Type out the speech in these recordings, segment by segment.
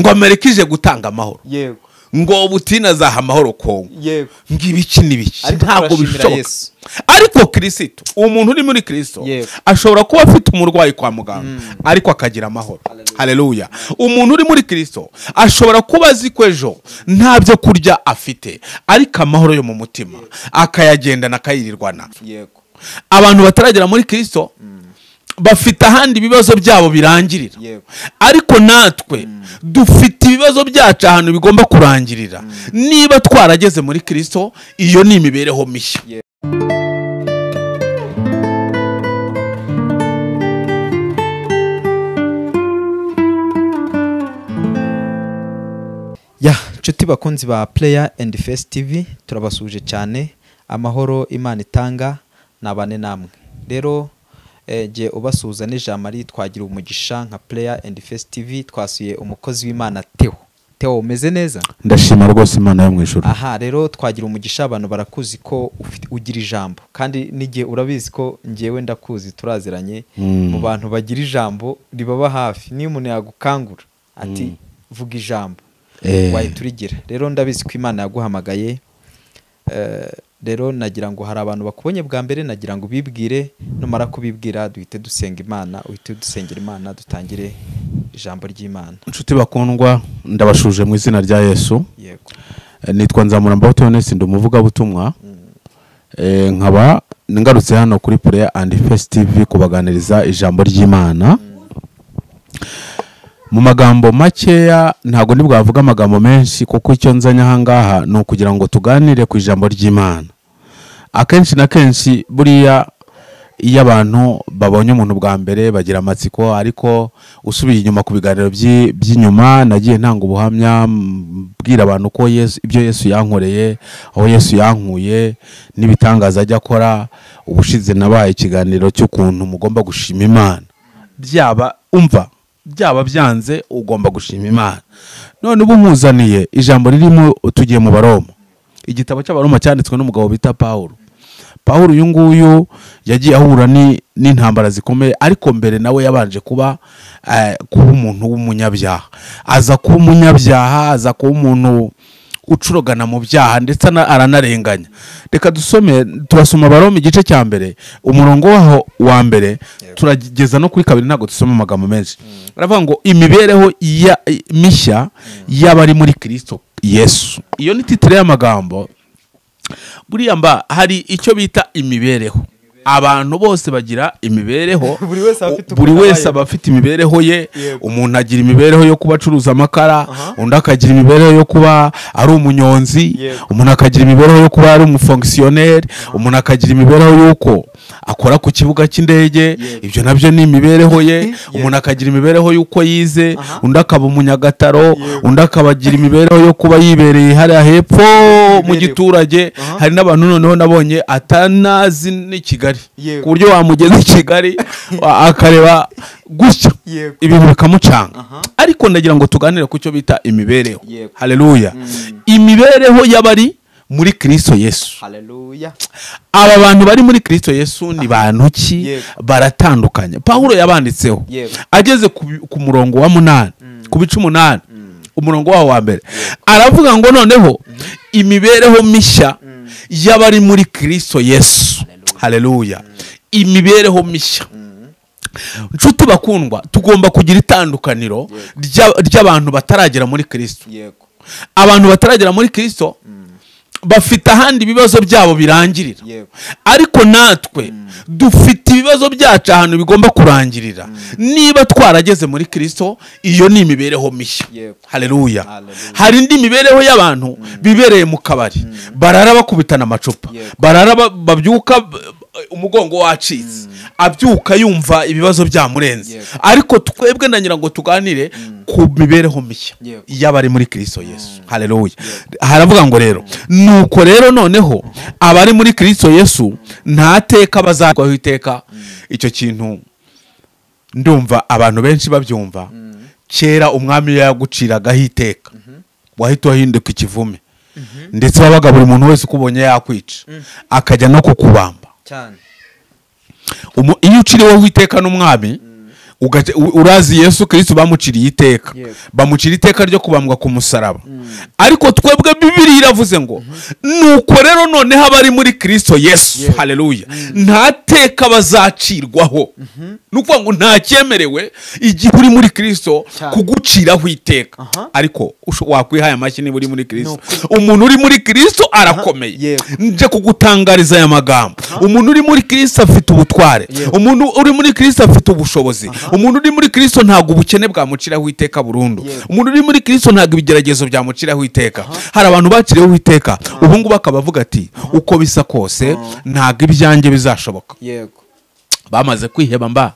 ngo amerika ije gutanga amahoro. Yego. Ngo butine azaha amahoro kongo. Ngo ibiki n'ibiki. Ntabwo bishoboka. Ariko kirisito umuntu uri muri kirisito ashobora kuba afite umurwayi kwa muganga ariko akagira amahoro. Haleluya umuntu uri muri kirisito ashobora kuba azi ko ejo nta byo kurya afite ariko amahoro yo mu mutima akayagendana akayirirwana. Abantu bataragera muri kirisito bafite ahandi ibibazo byabo birangirira. Ariko natwe dufite ibibazo byacu ahantu bigomba kurangirira. Niba twarageze muri kirisito iyo ni imibereho mishya. Ya nshuti bakunzi ba player and face tv turabasuje cyane. Amahoro imana itanga nabane namwe. Rero jye ubasuhuza n'ijambo ari twagira umugisha nka player and face tv twasuye umukozi w'imana teo teo umeze neza? Ndashima rwose imana yo mu ijoro aha rero twagira umugisha abantu barakuzi ko ugira ijambo. Kandi n'igihe urabizi ko ngewe ndakuzi turaziranye Mm. mu bantu bagira ijambo ribaba hafi. Niyo umuntu yagukangura ati vuga ijambo. Eh. wahita urigira rero ndabizi ko imana yaguhamagaye Eh, rero nagira ngo hari abantu bakubonye bwa mbere nagira ngo ubibwire numara kubibwira duhite dusenga imana uhite dusengera imana dutangire ijambo ry'imana. Inshuti bakundwa ndabashuje mu izina rya yesu. Eh, nitwa nzamuramba tonesi ndi umuvugabutumwa. Eh, nkaba ngarutse hano kuri pureya andi fesi tivi kubaganiriza ijambo ry'imana. Mu magambo makeya ntabwo ntibwavuga amagambo menshi kuko icyo nzanye ahangaha ni ukugira ngo tuganire ku ijambo ry'imana. Akenshi na kenshi buriya iyo abantu babonye umuntu bwa mbere bagira amatsiko ariko usubiye inyuma ku biganiro by'i- by'inyuma nagiye ntanga ubuhamya mbwira abantu ko ibyo yesu yankoreye aho yesu yankuye n'ibitangaza ajya akora ubushize nabaye ikiganiro cy'ukuntu mugomba gushima imana. Byaba umva. Byaba byanze ugomba gushima imana. None ubu nkuzaniye ijambo ririmo tugiye mu baroma. Igitabo cy'abaroma cyanditswe n'umugabo bita pawulo. Pawulo uyu nguyu yagiye ahura ni- n'intambara zikomeye ariko mbere nawe yabanje kuba eh, kuba umuntu w'umunyabyaha. Aza kuba umunyabyaha aza kuba umuntu ucurogana mu byaha ndetse ana- aranarenganya. Reka dusome turasoma abaroma igice cya mbere umurongo waho wa mbere turageza no kuri kabiri ntabwo dusoma amagambo menshi. Aravuga ngo imibereho ya- mishya y'abari muri kirisito yesu. Iyo ni titire y'amagambo buriya mba hari icyo bita imibereho. Abantu bose bagira imibereho Buri wese aba afite imibereho ye. Umuntu agira imibereho yo kuba acuruza amakara undi akagira imibereho yo kuba ari umunyonzi umuntu akagira imibereho yo kuba ari umufongisiyoneri umuntu akagira imibereho y'uko akora ku kibuga cy'indege ibyo na byo ni imibereho ye. Umuntu akagira imibereho y'uko yize undi akaba umunyagataro undi akaba agira imibereho yo kuba yibereye hariya hepfo mu giturage. Hari n'abantu noneho nabonye atanazi n'i kigali. Ku buryo wamugeza i kigali akareba gutya ibintu bikamucanga. Ariko ndagira ngo tuganire ku cyo bita imibereho. Yego. haleluya Mm. imibereho y'abari muri kirisito yesu. Aba bantu bari muri kirisito yesu ni bantu ki baratandukanye. Pawulo yabanditseho ageze ku murongo wa munani ku bice umunani umurongo waho wa mbere. Aravuga ngo noneho imibereho mishya y'abari muri kirisito yesu. Haleluya imibereho mishya. Nshuti bakundwa tugomba kugira itandukaniro rya- ry'abantu bataragera muri kirisito abantu bataragera muri kirisito bafite ahandi ibibazo byabo birangirira. Ariko natwe dufite ibibazo byacu ahantu bigomba kurangirira. Niba twarageze muri kirisito iyo ni imibereho mishya. Haleluya. hari indi mibereho y'abantu bibereye mu kabari. Barara bakubitana amacupa. Barara ba- babyuka umugongo wacitse. Abyuka yumva ibibazo byamurenze. Ariko twebwe ndagira ngo tuganire ku mibereho mishya y'abari muri kirisito yesu. Haleluya haravuga ngo rero nuko rero noneho abari muri kirisito yesu nta teka bazagwaho iteka icyo kintu ndumva abantu benshi babyumva. Kera umwami iyo yaguciragaho iteka. Wahita wahinduka ikivume. Ndetse wabaga buri muntu wese ukubonye yakwica. Akajya no kukubamba cyane. Iyo uciriweho iteka n'umwami urazi yesu kirisito bamuciriye iteka. Bamucira iteka ryo kubambwa ku musaraba. Ariko twebwe bibiri iravuze ngo nuko rero noneho abari muri kirisito yesu. Yego. haleluya nta teka bazacirwaho. Ni ukuvuga ngo nta cyemerewe igihe uri muri kirisito kuguciraho iteka. Ariko wakwihaye amashyi niba uri muri kirisito umuntu uri muri kirisito arakomeye. Nje kugutangariza aya magambo. Umuntu uri muri kirisito afite ubutware. Umuntu uri muri kirisito afite ubushobozi. Umuntu uri muri kirisito ntabwo ubukene bwamuciraho iteka burundu. Umuntu uri muri kirisito ntabwo ibigeragezo byamuciraho iteka hari abantu baciriweho iteka ubu ngubu akaba avuga ati uko bisa kose ntabwo ibyanjye bizashoboka. Yego. Bamaze kwiheba mba.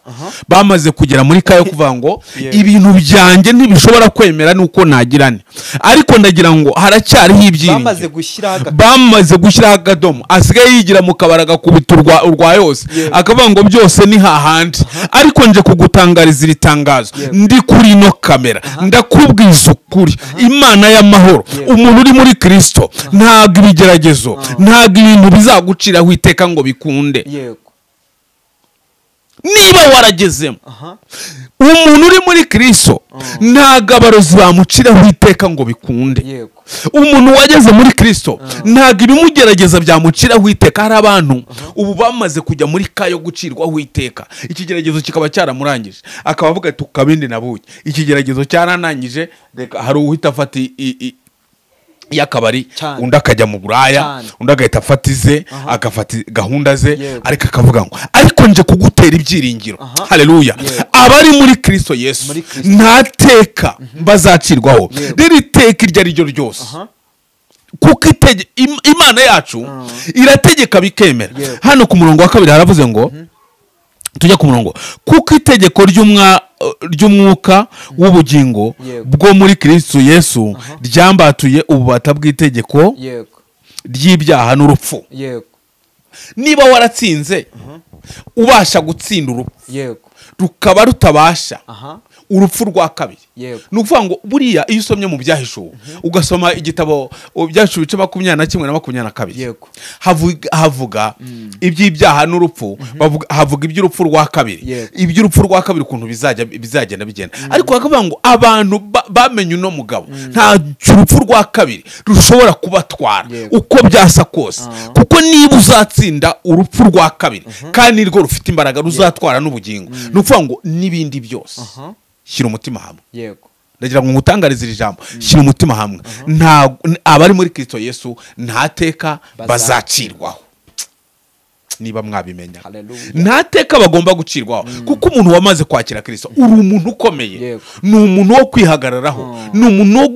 Bamaze kugera muri kayo kuvuga ngo ibintu byanjye ntibishobora kwemera nuko nagirane ariko ndagira ngo haracyariho ibyiringiro bamaze gushyiraho akadomo asigaye yigira mu kabari agakubita urwa yose. Akavuga ngo byose ni hahandi ariko nje kugutangariza iri tangazo. Ndi kuri ino kamera. Ndakubwiza ukuri. Imana y'amahoro. Umuntu uri muri kirisito ntabwo ibigeragezo. Ntabwo ibintu bizaguciraho iteka ngo bikunde. Niba waragezemo. Umuntu uri muri kirisito ntabwo abarozi bamuciraho iteka ngo bikunde. Umuntu wageze muri kirisito ntabwo ibimugerageza byamuciraho iteka hari abantu ubu bamaze kujya muri ka yo gucirwaho iteka ikigeragezo kikaba cyaramurangije. Akaba avuga ati ukabindi nabuye ikigeragezo cyaranangije. Reka hari uwita afata y'akabari undi akajya mu buraya undi agahita afata ize agafata gahunda ze ariko akavuga ngo ariko nje kugutera ibyiringiro. Yego. abari muri kirisito yesu Muri Kristo. nta teka bazacirwaho Yego. rero iteka iryo ari ryo ryose. Kuko imana yacu irategeka bikemera. Hano ku murongo wa kabiri haravuze ngo tujya ku murongo. Kuko itegeko ry'umwuka w'ubugingo bwo muri kristo yesu ryambatuye ububata bw'itegeko ry'ibyaha n'urupfu. Niba waratsinze ubasha gutsinda urupfu. Rukaba rutabasha. Urupfu rwa kabiri. Ni ukuvuga ngo buriya iyo usomye mu byahishuwe ugasoma igitabo byahishuwe ibice makumyabiri na kimwe na makumyabiri na kabiri. Havuga, havuga iby'ibyaha n'urupfu bavuga- havuga iby'urupfu rwa kabiri. Iby'urupfu rwa kabiri ukuntu bizagenda bigenda. Ariko bakavuga ngo abantu ba- bamenye uno mugabo. Nta urupfu rwa kabiri rushobora kubatwara. Uko byasa kose. Ah. kuko niba uzatsinda urupfu rwa kabiri kandi nirwo rufite imbaraga ruzatwara n'ubugingo. Ni ukuvuga ngo n'ibindi byose. Aha shyira umutima hamwe. Yego. Ndagira ngo ngutangarize iri jambo. Shyira umutima hamwe. Nta abari muri kirisito yesu nta teka bazacirwaho. Niba mwabimenya. Nta teka bagomba gucirwaho kuko umuntu wamaze kwakira kirisito uri umuntu ukomeye. Ni umuntu wo kwihagararaho ni umuntu wo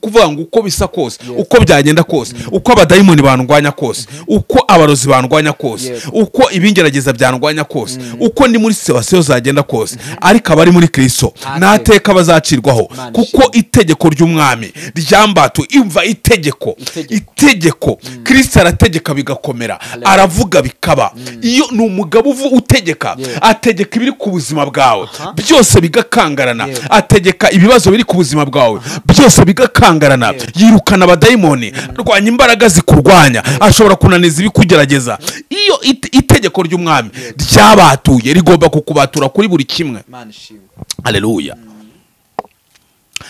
kuvuga ngo uko bisa kose uko byagenda kose uko abadayimoni bandwanya kose uko abarozi bandwanya kose uko ibingerageza byandwanya kose uko ndi muri situwasiyo zagenda kose ariko abari muri kirisito Nta teka. bazacirwaho kuko itegeko ry'umwami ryambatu imva itegeko Itegeko. kirisito arategeka bigakomera aravuga bikaba. Iyo ni umugabo utegeka ategeka ibiri ku buzima bwawe. Byose bigakangarana. Ategeka ibibazo biri ku buzima bwawe. Byose bigakangarana. Yirukana abadayimoni. Arwanya imbaraga zikurwanya. Ashobora kunaniza ibikugerageza. Iyo it- itegeko ry'umwami ryabatuye rigomba kukubatura kuri buri kimwe. Haleluya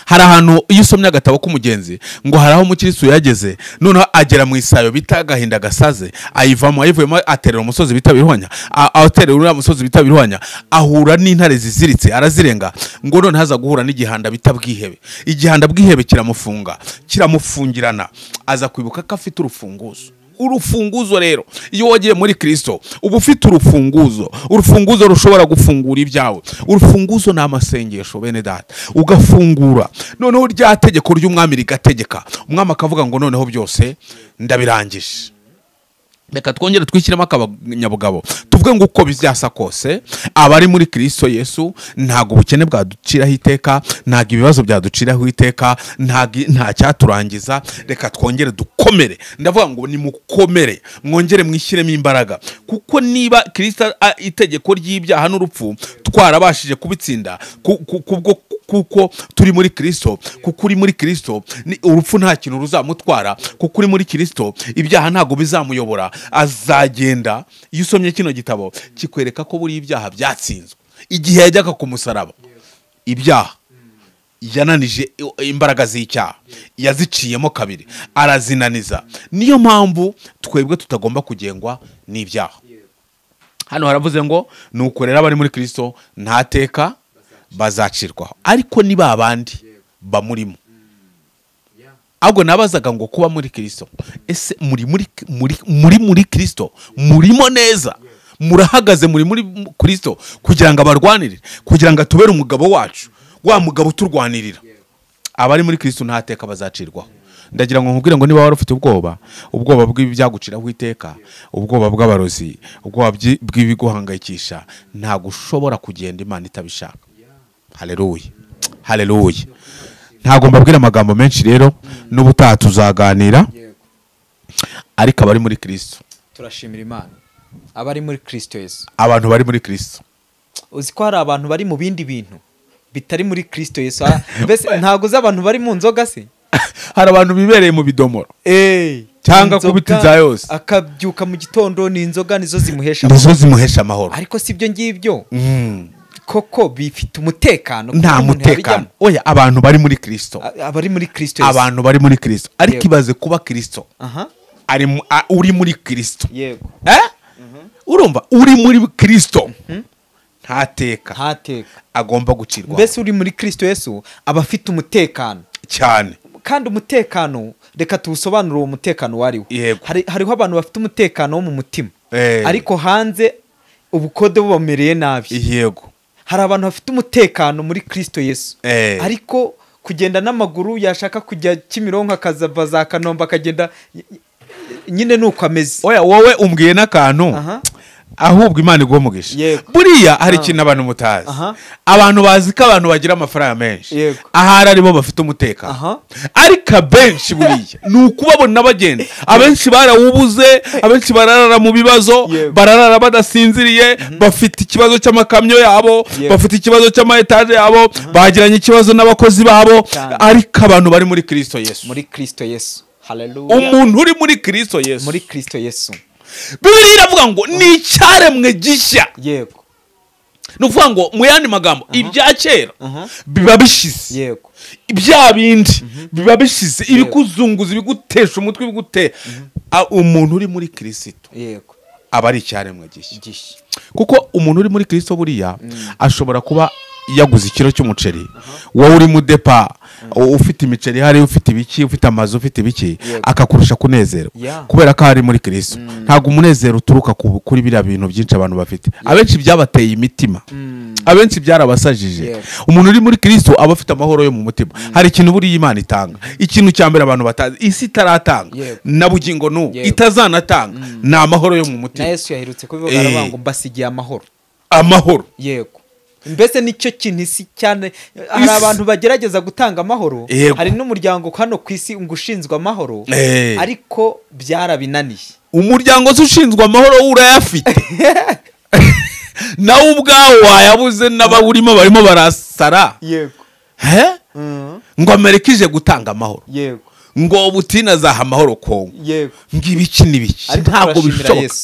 hari ahantu iyo usomye agatabo k'umugenzi ngo hari aho umukirisitu yageze noneho agera mu isayo bita agahinda gasaze ayivamo ayivuyemo aterera umusozi bita biruhanya aterera uriya musozi bita biruhanya ahura n'intare ziziritse arazirenga ngo none haza guhura n'igihanda bita bwihebe. Igihanda bwihebe kiramufunga kiramufungirana aza kwibuka ko afite urufunguzo. Urufunguzo rero. Iyo wagiye muri kirisito uba ufite urufunguzo. Urufunguzo rushobora gufungura ibyawe. Urufunguzo ni amasengesho bene data. Ugafungura. Noneho rya tegeko ry'umwami rigategeka. Umwami akavuga ngo noneho byose ndabirangije. Reka twongere twishyiremo akabanyabugabo tuvuge ngo uko byasa kose abari muri kirisito yesu ntabwo ubukene bwaduciraho iteka ntabwo ibibazo byaduciraho iteka nta cyaturangiza. Reka twongere dukomere. Ndavuga ngo nimukomere mwongere mwishyiremo imbaraga. Kuko niba kirisito a- itegeko ry'ibyaha n'urupfu twarabashije kubitsinda ku- ku- kubwo kuko turi muri kirisito kuko uri muri kirisito urupfu nta kintu ruzamutwara kuko uri muri kirisito ibyaha ntabwo bizamuyobora. Azagenda. Iyo usomye kino gitabo kikwereka ko buriya ibyaha byatsinzwe. Igihe yajyaga ku musaraba ibyaha. Yananije imbaraga z'icyaha. Yaziciyemo kabiri. Arazinaniza. Niyo mpamvu twebwe tutagomba kugengwa n'ibyaha. Hano haravuze ngo ni uko rero abari muri kirisito nta teka bazacirwaho ariko ni ba bandi bamurimo. Ahubwo nabazaga ngo kuba muri kirisito ese muri muri muri muri muri kirisito murimo neza? Murahagaze muri muri kirisito kugira ngo abarwanirire kugira ngo atubere umugabo wacu wa mugabo uturwanirira. Abari muri kirisito nta teka bazacirwaho ndagira ngo nkubwire ngo niba wari ufite ubwoba ubwoba bw'ibyaguciraho iteka ubwoba bw'abarozi ubwoba bw'i- bw'ibiguhangayikisha ntabwo ushobora kugenda imana itabishaka. Haleluya haleluya ntabwo mbabwira amagambo menshi rero n'ubutaha tuzaganira ariko abari muri kirisito turashimira imana. Abari muri kirisito yesu. Abantu bari muri kirisito uzi ko hari abantu bari mu bindi bintu bitari muri kirisito yesu? Ah, mbese ntabwo uzi abantu bari mu nzoga se? Hari abantu bibereye mu bidomoro. Cyangwa Inzoga, kubitiza yose. akabyuka mu gitondo ni inzoga nizo zimuhesha nizo zimuhesha amahoro. Ariko si ibyo ngibyo. Mm. Koko bifite umutekano nta mutekano. Oya abantu bari muri kirisito abari muri kirisito abantu bari muri kirisito ariko ibaze kuba kirisito uri muri kirisito Eh? urumva uri muri kirisito teka. Ntateka agomba gucirwa mbese uri muri kirisito yesu aba afite umutekano. Cyane. Kandi umutekano reka tuwusobanure uwo mutekano uwo ari wo Yego. Hari- hariho abantu bafite umutekano wo mu mutima. Ariko hanze ubukode bubamereye nabi. Yego. Hari abantu bafite umutekano muri kirisito yesu Eh. ariko kugenda n'amaguru yashaka kujya kimironko akazava za kanombe akagenda nyine ni uko ameze wowe umbwiye n'akantu. Ahubwo imana iguha umugisha. Buriya hari Ah. ikintu abantu mutazi. Abantu bazi ko abantu bagira amafaranga menshi. Ahari ari bo bafite umutekano. Ariko abenshi buriya ni ukubabona bagenda abenshi barawubuze abenshi bararara mu bibazo bararara badasinziriye bafite ikibazo cy'amakamyo yabo bafite ikibazo cy'amaetaje yabo bagiranye ikibazo n'abakozi babo. Ariko abantu bari muri kirisito yesu. Umuntu uri muri kirisito yesu. Muri kirisito yesu. Bibiri iravuga ngo ni icyaremwe gishya. Yego. Ni ukuvuga ngo mu yandi magambo ibya kera biba bishize. Yego. Bya bindi biba bishize. Ibikuzunguza ibigutesha umutwe ibigutera. Umuntu uri muri kirisito yego. aba ari icyaremwe gishya. Gishya. Kuko umuntu uri muri kirisito buriya ashobora kuba yaguze ikiro cy'umuceri. Wowe uri mu depa ufite imiceri ihari ufite ibiki ufite amazu ufite ibiki akakurusha kunezerwa. Kubera ko ari muri kirisito ntabwo umunezero uturuka ku- kuri biriya bintu byinshi abantu bafite. Abenshi byabateye imitima. Abenshi byarabasajije. Umuntu uri muri kirisito aba afite amahoro yo mu mutima. Hari ikintu buriya imana itanga. Ikintu cya mbere abantu batazi isi itaratanga. Na bugingo n'ubu itazanatanga. Ni amahoro yo mu na mutima yesu yaherutse kubivuga Eh. aravuga ngo mbasigiye amahoro. Amahoro. Yego. Mbese ni cyo kintu isi cyane? Hari abantu bagerageza gutanga amahoro? Hari n'umuryango hano ku isi ngo ushinzwe amahoro? Eh. ariko byarabinaniye. Umuryango se ushinzwe amahoro urayafite. Nawe ubwawe wayabuze n'abawurimo barimo barasara. He? Ngo amerika ije gutanga amahoro. Yego. Ngo butina azaha amahoro kongo. Yego. Ngo ibiki n'ibiki? Ntabwo bishoboka.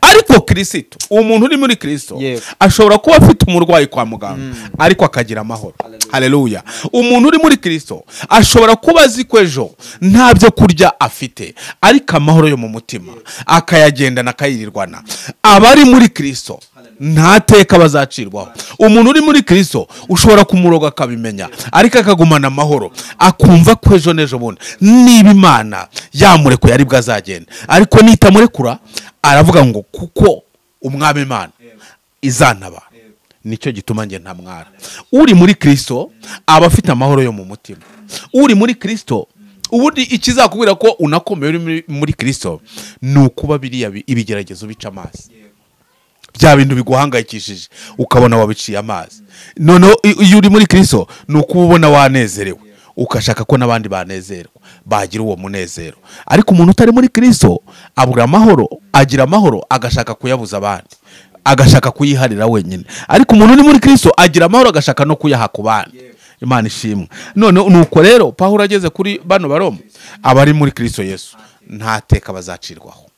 Ariko kirisito umuntu uri muri kirisito ashobora kuba afite umurwayi kwa muganga ariko akagira amahoro. Hareruya umuntu uri muri kirisito ashobora kuba azi ko ejo nta byo kurya afite ariko amahoro yo mu mutima akayagendana akayirirwana. Abari muri kirisito nta teka bazacirwaho. Umuntu uri muri kirisito ushobora kumuroga akabimenya ariko akagumana amahoro akumva ko ejo n'ejo bundi. Niba imana yamurekuye ari bwo azagenda. Ariko nitamurekura aravuga ngo kuko umwami imana izanaba. Nicyo gituma njye ntamwara. Uri muri kirisito aba afite amahoro yo mu mutima. Uri muri kirisito ubundi ikizakubwira ko unakomeye uri muri- kirisito ni ukuba biriya bi- ibigeragezo bica amazi bya bintu biguhangayikishije ukabona wabiciye amazi. Noneho iyo uri muri kirisito ni ukuba ubona wanezerewe. Ugashaka ko n'abandi banezerwa. Bagira uwo munezero. Ariko umuntu utari muri kirisito abura amahoro agira amahoro agashaka kuyabuza abandi. Agashaka kuyiharira wenyine. Ariko umuntu uri muri kirisito agira amahoro agashaka no kuyaha ku bandi. Imana ishimwe. None nuko rero pawulo ageze kuri bano baroma abari muri kirisito yesu nta teka bazacirwaho.